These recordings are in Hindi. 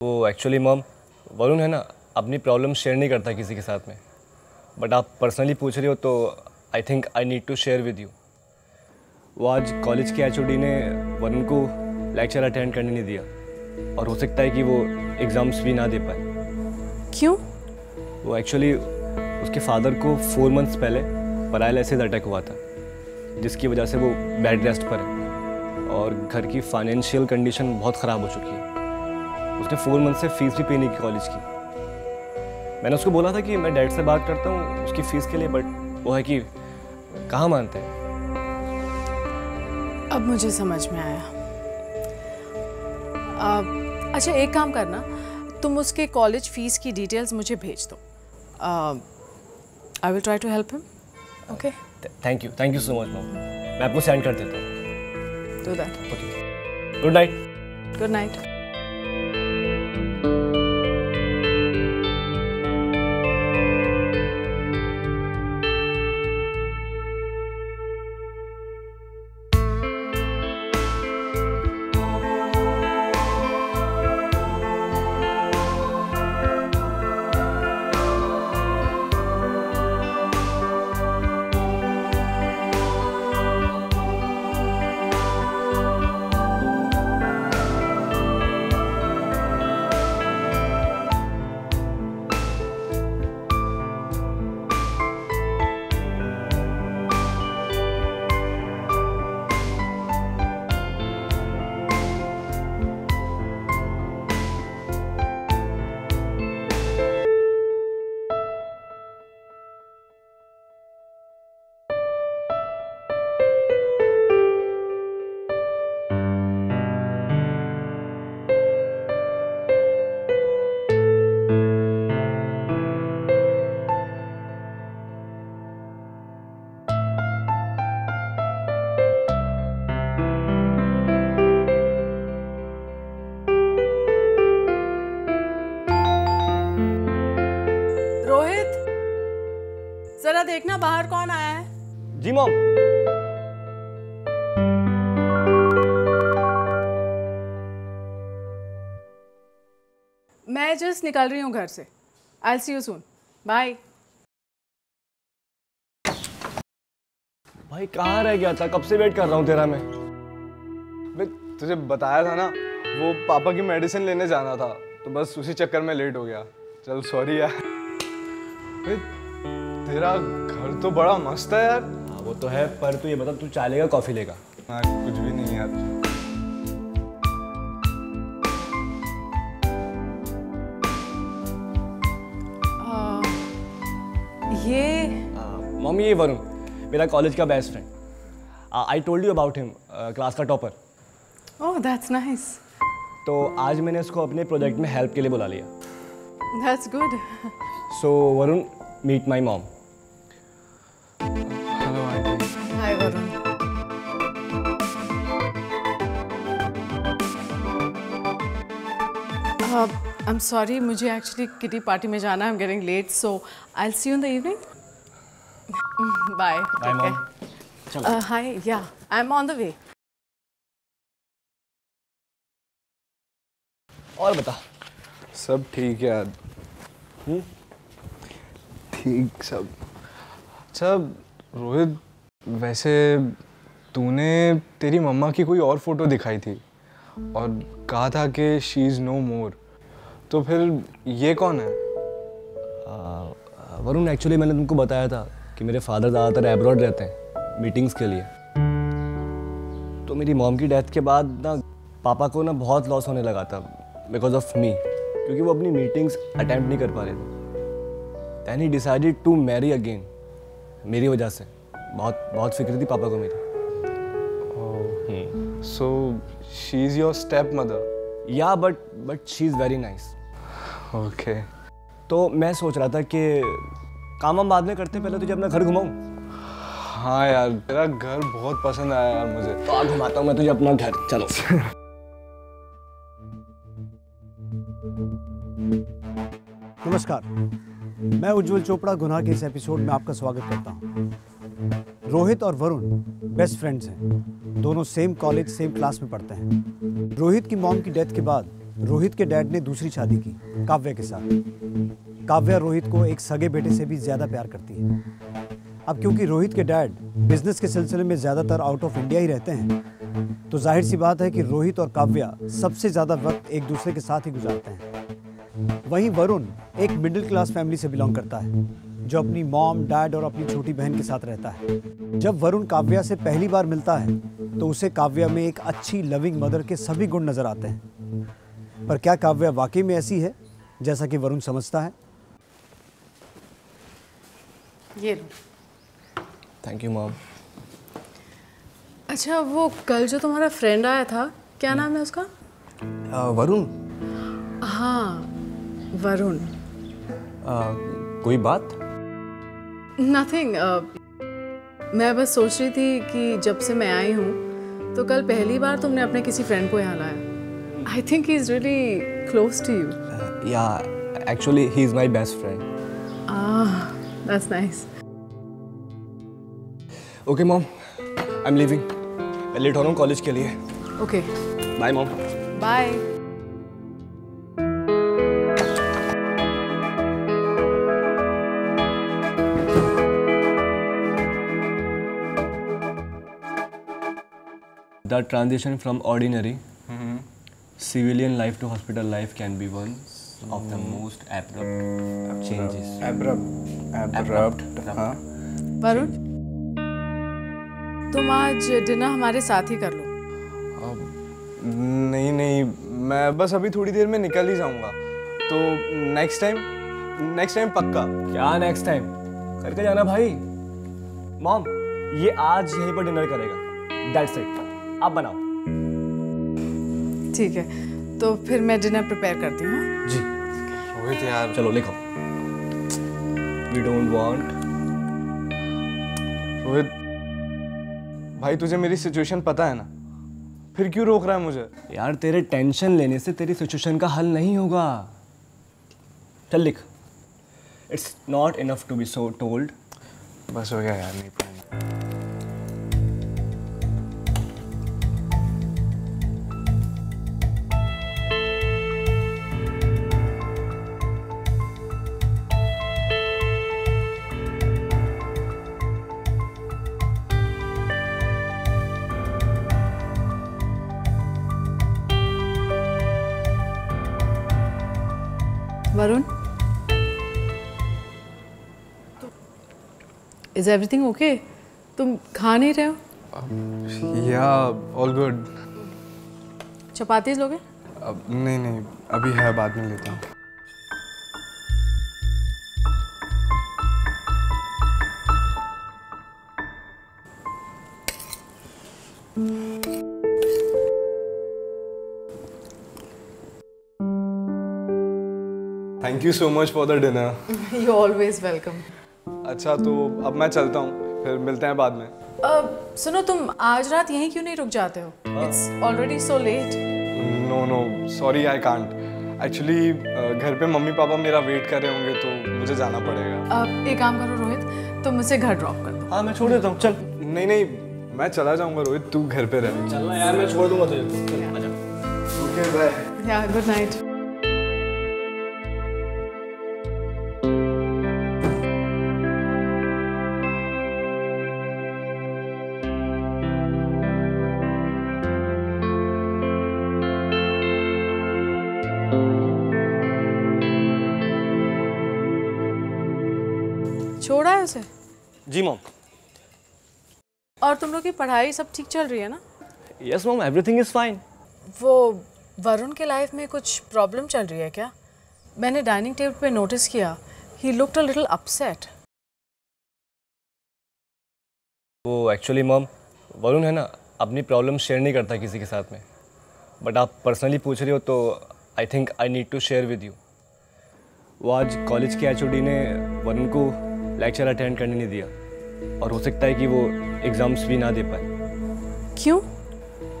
वो एक्चुअली मॉम वरुण है ना अपनी प्रॉब्लम शेयर नहीं करता किसी के साथ में। बट आप पर्सनली पूछ रहे हो तो I think I need to share with you वो आज कॉलेज के एचओडी ने वरुण को लेक्चर अटेंड करने नहीं दिया। और हो सकता है कि वो एग्ज़ाम्स भी ना दे पाए। क्यों? वो एक्चुअली उसके फादर को फोर मंथ्स पहले पैरालिसिस अटैक हुआ था जिसकी वजह से वो बेड रेस्ट पर है। और घर की फाइनेंशियल कंडीशन बहुत ख़राब हो चुकी है। उसने फोर मंथ से फ़ीस भी पे नहीं की कॉलेज की। मैंने उसको बोला था कि मैं डैड से बात करता हूँ उसकी फ़ीस के लिए बट वो है कि कहाँ मानते हैं? अब मुझे समझ में आया। अब अच्छा एक काम करना। तुम उसके कॉलेज फ़ीस की डिटेल्स मुझे भेज दो। I will try to help him okay thank you thank you so much mom मैं आपको सेंड कर देता हूँ। गुड नाइट गुड नाइट देखना बाहर कौन आया है? जी मॉम। मैं जस्ट निकल रही हूँ घर से। I see you soon bye भाई कहाँ रह गया था? कब से वेट कर रहा हूँ तेरा मैं? मैं तुझे बताया था ना वो पापा की मेडिसिन लेने जाना था तो बस उसी चक्कर में लेट हो गया। चल सॉरी यार। तेरा घर तो बड़ा मस्त है यार। हाँ वो तो है पर तू ये बता तू चाय लेगा कॉफ़ी लेगा? हाँ कुछ भी नहीं यार। ये मम्मी ये वरुण मेरा कॉलेज का best friend I told you about him class का टॉपर ओह दैट्स नाइस तो आज मैंने उसको अपने प्रोजेक्ट में हेल्प के लिए बुला लिया। That's good so Varun meet my mom I am sorry मुझे एक्चुअली किटी पार्टी में जाना है I am getting late so I see you in the evening bye hi yeah I am on the way और बता। सब ठीक है यार। हम्म? ठीक सब। अच्छा रोहित वैसे तूने तेरी मम्मा की कोई और फ़ोटो दिखाई थी? और कहा था कि शी इज़ नो मोर तो फिर ये कौन है? वरुण एक्चुअली मैंने तुमको बताया था कि मेरे फादर ज़्यादातर एब्रॉड रहते हैं मीटिंग्स के लिए। तो मेरी मॉम की डेथ के बाद ना पापा को ना बहुत लॉस होने लगा था बिकॉज़ ऑफ़ मी क्योंकि वो अपनी मीटिंग्स अटेम्प्ट नहीं कर पा रहे थे। Then he decided to marry again मेरी वजह से। बहुत बहुत फ़िक्र थी पापा को मेरी। So she is your step mother yeah but but she is very nice okay तो मैं सोच रहा था कि काम हम बाद में करते हैं, पहले तुझे अपना घर घुमाऊँ। हाँ यार तेरा घर बहुत पसंद आया यार मुझे। तो आज घुमाता हूँ मैं तुझे अपना घर चलो। नमस्कार मैं उज्जवल चोपड़ा गुनाह के इस एपिसोड में आपका स्वागत करता हूँ। रोहित और वरुण बेस्ट फ्रेंड्स हैं। दोनों सेम कॉलेज सेम क्लास में पढ़ते हैं। रोहित की मॉम की डेथ के बाद रोहित के डैड ने दूसरी शादी की, काव्या के साथ। काव्या रोहित को एक सगे बेटे से भी ज़्यादा प्यार करती है। अब क्योंकि रोहित के डैड बिज़नेस के सिलसिले में ज़्यादातर आउट ऑफ़ इंडिया ही रहते हैं तो ज़ाहिर सी बात है कि रोहित और काव्या सबसे ज़्यादा वक्त एक दूसरे के साथ ही गुजारते हैं। वहीं वरुण एक मिडिल क्लास फैमिली से बिलोंग करता है, जो अपनी मॉम डैड और अपनी छोटी बहन के साथ रहता है। जब वरुण काव्या से पहली बार मिलता है तो उसे काव्या में एक अच्छी लविंग मदर के सभी गुण नज़र आते हैं। पर क्या काव्या वाकई में ऐसी है जैसा कि वरुण समझता है? ये थैंक यू मॉम अच्छा वो कल जो तुम्हारा फ्रेंड आया था क्या नाम है उसका? वरुण। हाँ वरुण। Uh, कोई बात? नथिंग मैं बस सोच रही थी कि जब से मैं आई हूँ तो कल पहली बार तुमने अपने किसी फ्रेंड को यहाँ लाया। I think he is really close to you या actually he is my best friend ah that's nice okay mom I am leaving मैं लेट हो रहा हूँ कॉलेज के लिए okay bye mom bye The transition from ordinary Civilian life to hospital life can be one of the most abrupt changes. Abrupt abrupt हाँ वरुण तुम आज डिनर हमारे साथ ही कर लो। नहीं नहीं। मैं बस अभी थोड़ी देर में निकल ही जाऊँगा। तो नेक्स्ट टाइम नेक्स्ट टाइम पक्का। क्या नेक्स्ट टाइम करके जाना भाई। मॉम ये आज यहीं पर डिनर करेगा। दैट्स इट आप बनाओ। ठीक है। तो फिर मैं डिनर प्रिपेयर करती हूँ हाँ? जी। रोहित यार चलो लिखो। वी डोंट वांट रोहित भाई तुझे मेरी सिचुएशन पता है ना? फिर क्यों रोक रहा है मुझे? यार तेरे टेंशन लेने से तेरी सिचुएशन का हल नहीं होगा। चल लिख। It's not enough to be so told बस हो गया यार नहीं पढ़ना। वरुण? इज़ एवरीथिंग ओके तुम खा नहीं रहे हो? या ऑल गुड चपातीज लोगे? अब नहीं नहीं अभी है बाद में लेता हूँ। You so much for the dinner you always welcome अच्छा तो अब मैं चलता हूँ फिर मिलते हैं बाद में। uh, सुनो तुम आज रात यहीं क्यों नहीं रुक जाते हो? It's already so late no no sorry I can't actually घर पे मम्मी पापा मेरा वेट कर रहे होंगे तो मुझे जाना पड़ेगा। अब एक काम करो रोहित तुम मुझे घर ड्रॉप कर दो। हाँ मैं छोड़ देता हूँ चल। नहीं नहीं मैं चला जाऊँगा रोहित तू घर पे रह। चलना यार मैं छोड़ दूँगा तुझे। Okay bye yeah good night छोड़ा है उसे जी मॉम और तुम लोग की पढ़ाई सब ठीक चल रही है ना? Yes mom everything is fine वो वरुण के लाइफ में कुछ प्रॉब्लम चल रही है क्या? मैंने डाइनिंग टेबल पे नोटिस किया he looked a little upset वो एक्चुअली मॉम वरुण है ना अपनी प्रॉब्लम शेयर नहीं करता किसी के साथ में. बट आप पर्सनली पूछ रही हो तो I think I need to share with you वो आज कॉलेज के एच ने वरुण को लेक्चर अटेंड करने नहीं दिया। और हो सकता है कि वो एग्ज़ाम्स भी ना दे पाए। क्यों?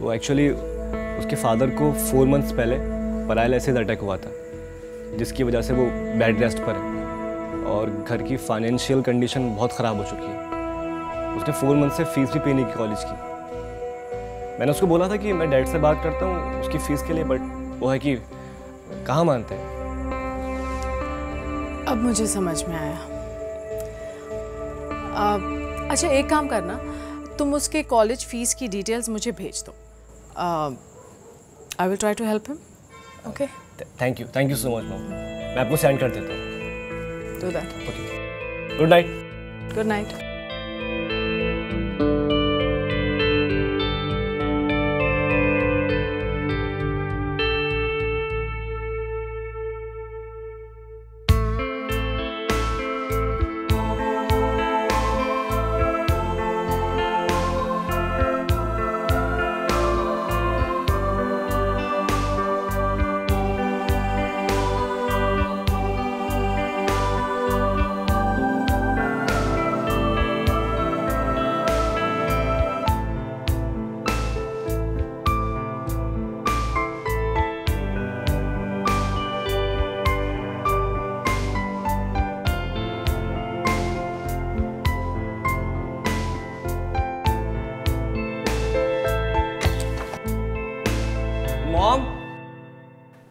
वो एक्चुअली उसके फादर को फोर मंथ्स पहले पैरालिसिस अटैक हुआ था जिसकी वजह से वो बेड रेस्ट पर है। और घर की फाइनेंशियल कंडीशन बहुत ख़राब हो चुकी है। उसने फोर मंथ से फ़ीस भी पे नहीं की कॉलेज की। मैंने उसको बोला था कि मैं डैड से बात करता हूँ उसकी फ़ीस के लिए बट वो है कि कहाँ मानते हैं? अब मुझे समझ में आया। अब अच्छा एक काम करना। तुम उसके कॉलेज फ़ीस की डिटेल्स मुझे भेज दो। I will try to help him okay thank you thank you so much ma'am मैं आपको सेंड कर देता हूँ। Good night good night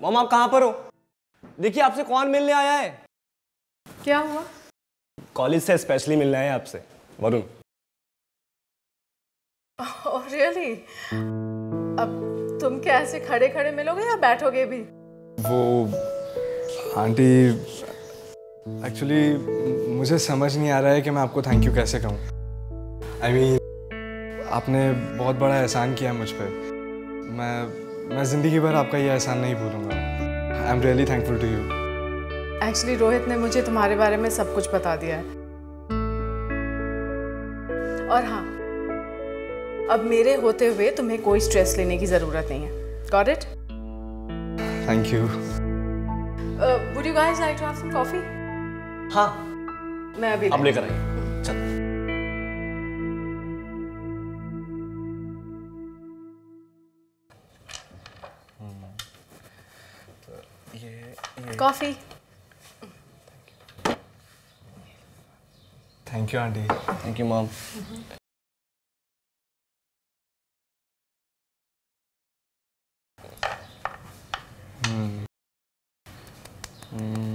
mom आप कहाँ पर हो? देखिए आपसे कौन मिलने आया है? क्या हुआ? कॉलेज से स्पेशली मिलना है आपसे वरुण। ओह रियली अब तुम क्या ऐसे खड़े खड़े मिलोगे या बैठोगे भी? वो आंटी एक्चुअली मुझे समझ नहीं आ रहा है कि मैं आपको थैंक यू कैसे कहूँ। आई I मीन mean, आपने बहुत बड़ा एहसान किया मुझ पर। मैं मैं ज़िंदगी भर आपका ये एहसान नहीं भूलूँगा। I am really thankful to you actually Rohit ने मुझे तुम्हारे बारे में सब कुछ बता दिया है। और हाँ अब मेरे होते हुए तुम्हें कोई स्ट्रेस लेने की ज़रूरत नहीं है। Got it thank you would you guys like to have some coffee हाँ। मैं अभी अब लेकर आइए चल। Coffee. Thank you, Auntie. Thank you, Mom. Mm -hmm. Mm.